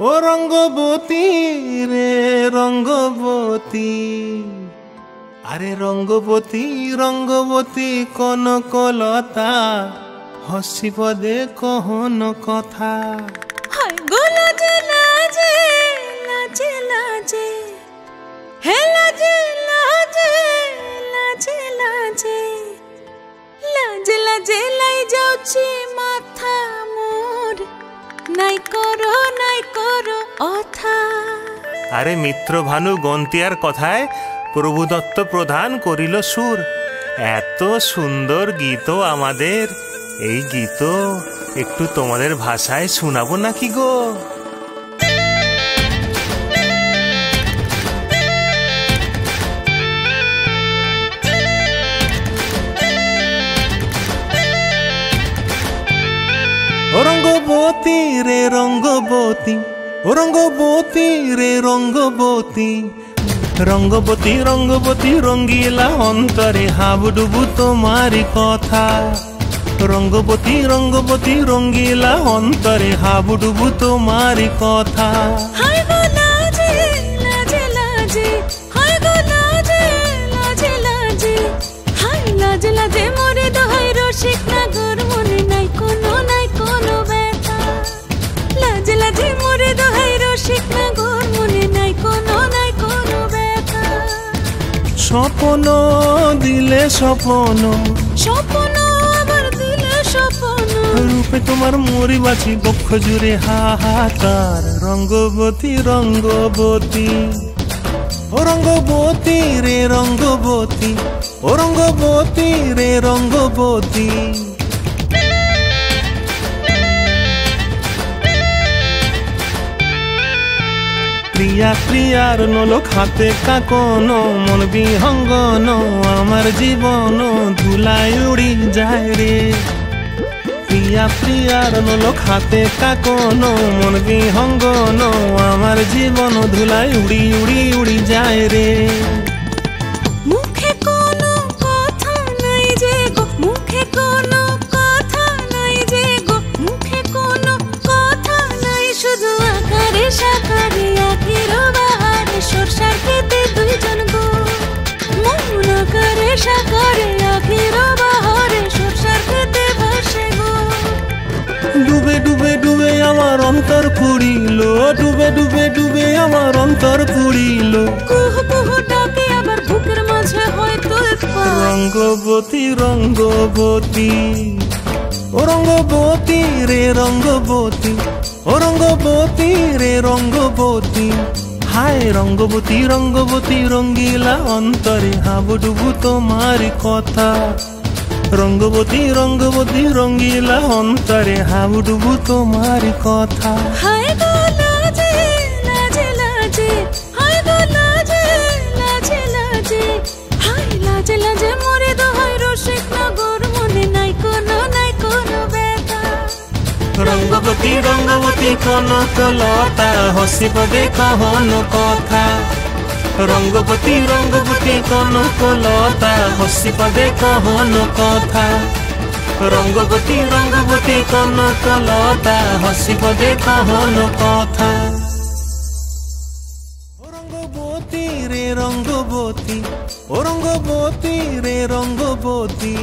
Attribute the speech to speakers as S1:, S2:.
S1: ও রঙ্গবতী রে রঙ্গবতী আরে রঙ্গবতী রঙ্গবতী কনকলতা হসিব দে কহন কথা
S2: যাଉଛି মাথা মোর। নাই করো নাই করো অথা।
S1: আরে মিত্র ভানু, গন্তিয়ার কথায় প্রভু দত্ত প্রধান করিল সুর। এত সুন্দর গীত আমাদের। এই গীত একটু তোমাদের ভাষায় শোনাবো নাকি গো? রঙ্গবতী রে রঙ্গবতী রঙ্গবতী রে রঙ্গবতী। রঙ্গবতী রঙ্গবতী, রঙ্গিলা অন্তরে হাবুডুবু তোমারি কথা। রঙ্গবতী রঙ্গবতী, রঙ্গিলা অন্তরে হাবুডুবু তোমারি কথা। স্বপন দিলে স্বপন।
S2: স্বপ্ন আমার দিলে স্বপ্ন।
S1: রূপে তোমার মরি বাছি বক্ষ জুড়ে হাহাকার রঙ্গবতী রঙ্গবতী। ও রঙ্গবতী রে রঙ্গবতী ও রঙ্গবতী রে রঙ্গবতী। ক্রিয়া ক্রিয়ার নল হাতে কাকন, মন বিহঙ্গন, আমার জীবন ধুলাই উড়ি যায় রে। প্রিয়া প্রিয়ার নল হাতে কাকন, মন বিহঙ্গন, আমার জীবন ধুলাই উড়ি উড়ি উড়ি যায় রে।
S2: আকারে সাকারে আখির বাহারে সরষার খেতে ভাসে গো।
S1: ডুবে ডুবে ডুবে আমার অন্তর পুড়িল ডুবে ডুবে ডুবে আমার অন্তর পুড়িল।
S2: কুহ কুহ ডাকে আবার বুকের মাঝে হয়তো
S1: রঙ্গবতী রঙ্গবতী ও রঙ্গবতী রে রঙ্গবতী ও রঙ্গবতী রে রঙ্গবতী। হায় রঙ্গবতী রঙ্গবতী, রঙ্গিলা অন্তরে হাবুডুবু তোমার কথা। রঙ্গবতী রঙ্গবতী, রঙ্গিলা অন্তরে হাবুডুবু তোমার কথা।
S2: হায়
S1: রঙ্গবতী রঙ্গবতী কনকলতা হসিব দেখহন কথা রঙ্গবতী রঙ্গবতী কনকলতা হসিব দেখহন কথা রঙ্গবতী রঙ্গবতী কনকলতা হসিব দেখহন কথা ও রঙ্গবতী রে রঙ্গবতী ও রঙ্গবতী রে রঙ্গবতী